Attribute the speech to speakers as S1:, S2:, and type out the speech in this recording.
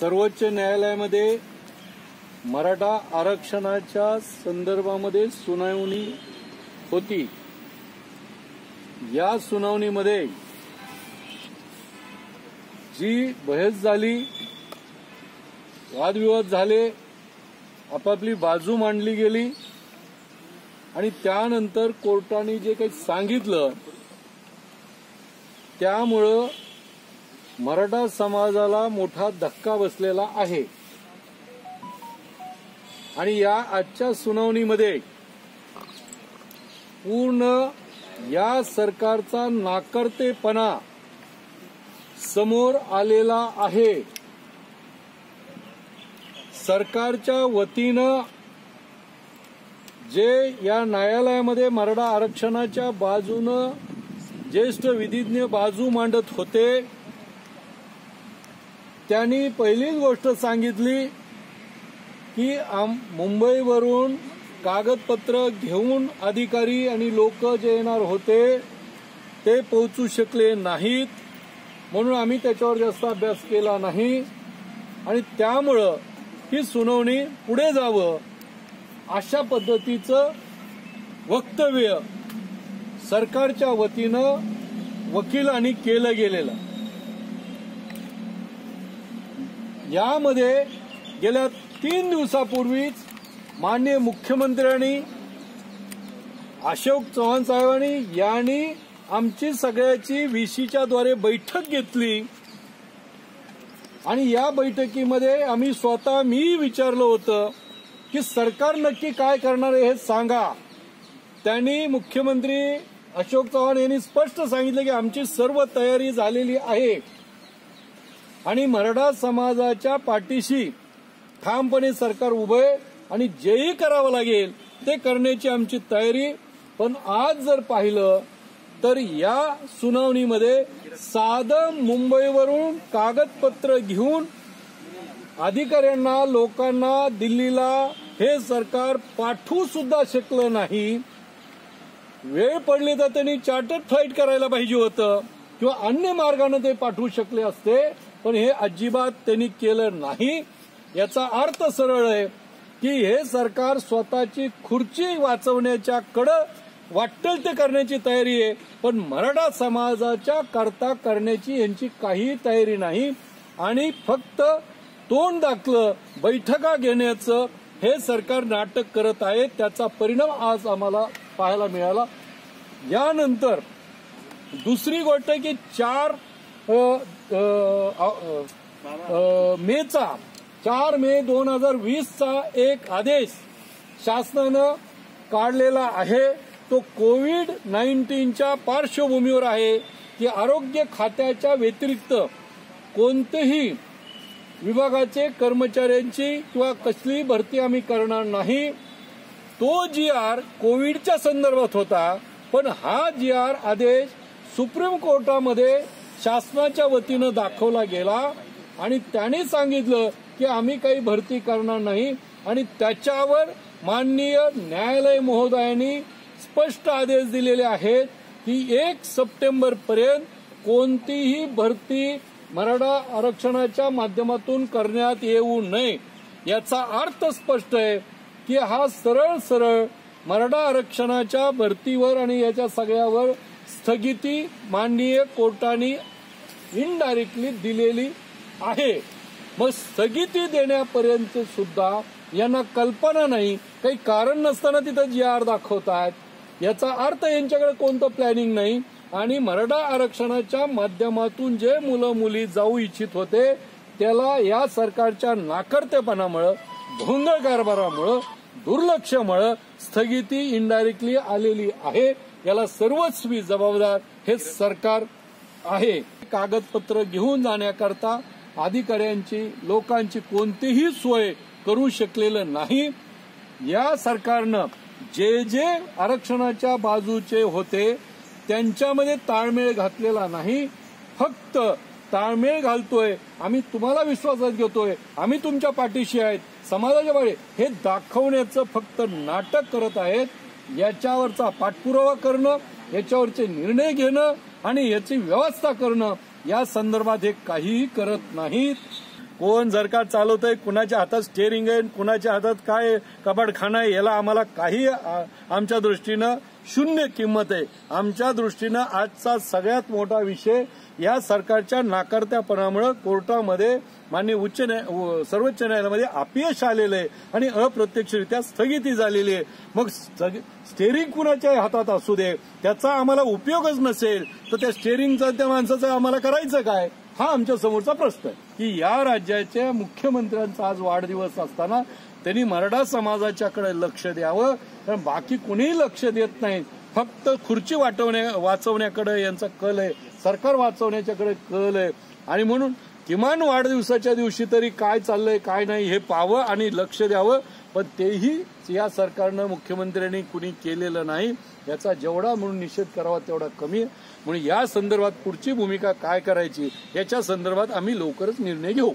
S1: सर्वोच्च न्यायालयामध्ये मराठा आरक्षणाच्या संदर्भामध्ये सुनावणी होती. या सुनावणीमध्ये जी बहस झाली वादविवाद झाले आपापली बाजू मांडली गेली आणि त्यानंतर कोर्टाने जे काही सांगितलं त्यामुळं मराठा समाजाला मोठा धक्का बसलेला आहे. आणि या आजच्या सुनावणीमध्ये पूर्ण या सरकारचा नाकर्तेपणा समोर आलेला आहे. सरकारच्या वतीनं जे या न्यायालयामध्ये मराठा आरक्षणाच्या बाजूनं ज्येष्ठ विधिज्ञ बाजू मांडत होते त्यांनी पहिलीच गोष्ट सांगितली की आम मुंबईवरून कागदपत्र घेऊन अधिकारी आणि लोक जे येणार होते ते पोहोचू शकले नाहीत. म्हणून आम्ही त्याच्यावर जास्त अभ्यास केला नाही. आणि त्यामुळं ही सुनावणी पुढे जावं अशा पद्धतीचं वक्तव्य सरकारच्या वतीनं वकिलांनी केलं गेलेलं. यामध्ये गेल्या तीन दिवसापूर्वीच माननीय मुख्यमंत्र्यांनी अशोक चव्हाण साहेबांनी यांनी आमची सगळ्याची व्हीसीच्या द्वारे बैठक घेतली. आणि या बैठकीमध्ये आम्ही स्वतः मी विचारलं होतं की सरकार नक्की काय करणार आहे हे सांगा. त्यांनी मुख्यमंत्री अशोक चव्हाण यांनी स्पष्ट सांगितलं की आमची सर्व तयारी झालेली आहे. आणि मराठा समाजाच्या पाठीशी ठामपणे सरकार उभं आहे आणि जेही करावं लागेल ते करण्याची आमची तयारी. पण आज जर पाहिलं तर या सुनावणीमध्ये साधं मुंबईवरून कागदपत्र घेऊन अधिकाऱ्यांना लोकांना दिल्लीला हे सरकार पाठवू सुद्धा शकलं नाही. वेळ पडली तर त्यांनी चार्टर्ड फ्लाईट करायला पाहिजे होतं किंवा अन्य मार्गाने ते पाठवू शकले असते. पण हे अजिबात त्यांनी केलं नाही. याचा अर्थ सरळ आहे की हे सरकार स्वतःची खुर्ची वाचवण्याच्या कडं वाटेल ते करण्याची तयारी आहे पण मराठा समाजाच्या करता करण्याची यांची काही तयारी नाही. आणि फक्त तोंड दाखलं बैठका घेण्याचं हे सरकार नाटक करत आहे त्याचा परिणाम आज आम्हाला पाहायला मिळाला. यानंतर दुसरी गोष्ट की चार मेचा चार मे दोन हजार वीसचा एक आदेश शासनानं काढलेला आहे. तो कोविड नाईन्टीनच्या पार्श्वभूमीवर आहे की आरोग्य खात्याच्या व्यतिरिक्त कोणतेही विभागाचे कर्मचाऱ्यांची किंवा कसली भरती आम्ही करणार नाही. तो जी आर कोविडच्या संदर्भात होता पण हा जी आर आदेश सुप्रीम कोर्टामध्ये शासनाच्या वतीनं दाखवला गेला आणि त्याने सांगितलं की आम्ही काही भरती करणार नाही आणि त्याच्यावर माननीय न्यायालय महोदयांनी स्पष्ट आदेश दिलेले आहेत की एक सप्टेंबर पर्यंत कोणतीही भरती मराठा आरक्षणाच्या माध्यमातून करण्यात येऊ नये. याचा अर्थ स्पष्ट आहे की हा सरळ सरळ मराठा आरक्षणाच्या भरतीवर आणि याच्या सगळ्यावर स्थगिती माननीय कोर्टाने इनडायरेक्टली दिलेली आहे. मग स्थगिती देण्यापर्यंत सुद्धा यांना कल्पना नाही काही कारण नसताना तिथं जी आर दाखवतात याचा अर्थ यांच्याकडे कोणतं प्लॅनिंग नाही आणि मराठा आरक्षणाच्या माध्यमातून जे मुलं मुली जाऊ इच्छित होते त्याला या सरकारच्या नाकर्तेपणामुळं भोंगळ कारभारामुळं दुर्लक्षमुळं स्थगिती इनडायरेक्टली आलेली आहे. याला सर्वस्वी जबाबदार हे सरकार आहे. कागदपत्र घेऊन जाण्याकरता अधिकाऱ्यांची लोकांची कोणतीही सोय करू शकलेलं नाही. या सरकारनं जे जे आरक्षणाच्या बाजूचे होते त्यांच्यामध्ये ताळमेळ घातलेला नाही. फक्त ताळमेळ घालतोय. आम्ही तुम्हाला विश्वासात घेतोय. आम्ही तुमच्या पाठीशी आहेत. समाजाच्या पाठी हे दाखवण्याचं फक्त नाटक करत आहेत. याच्यावरचा पाठपुरावा करणं याच्यावरचे निर्णय घेणं आणि याची व्यवस्था करणं या संदर्भात हे काहीही करत नाहीत. कोण जर का चालवतंय कुणाच्या हातात स्टेअरिंग आहे कुणाच्या हातात काय कबाडखाना आहे याला आम्हाला काही आमच्या दृष्टीनं शून्य किंमत आहे. आमच्या दृष्टीनं आजचा सगळ्यात मोठा विषय या सरकारच्या नाकारत्यापणामुळे कोर्टामध्ये मान्य उच्च न्याय सर्वोच्च न्यायालयामध्ये अपयश आलेलं आहे आणि अप्रत्यक्षरित्या स्थगिती झालेली आहे. मग स्टेअरिंग कुणाच्या हातात असू दे त्याचा आम्हाला उपयोगच नसेल तर त्या स्टेअरिंगचा त्या माणसाचं आम्हाला करायचं काय? हा आमच्या समोरचा प्रश्न आहे. की या राज्याच्या मुख्यमंत्र्यांचा आज वाढदिवस असताना त्यांनी मराठा समाजाच्याकडे लक्ष द्यावं कारण बाकी कुणीही लक्ष देत नाही. फक्त खुर्ची वाटवण्या वाचवण्याकडे यांचा कल आहे. सरकार वाचवण्याच्याकडे कल आहे. आणि म्हणून किमान वाढदिवसाच्या दिवशी तरी काय चाललंय काय नाही हे पाहावं आणि लक्ष द्यावं. पण तेही या सरकारनं मुख्यमंत्र्यांनी कुणी केलेलं नाही. याचा जेवढा म्हणून निषेध करावा तेवढा कमी आहे. म्हणून या संदर्भात पुढची भूमिका काय करायची याच्या संदर्भात आम्ही लवकरच निर्णय घेऊ.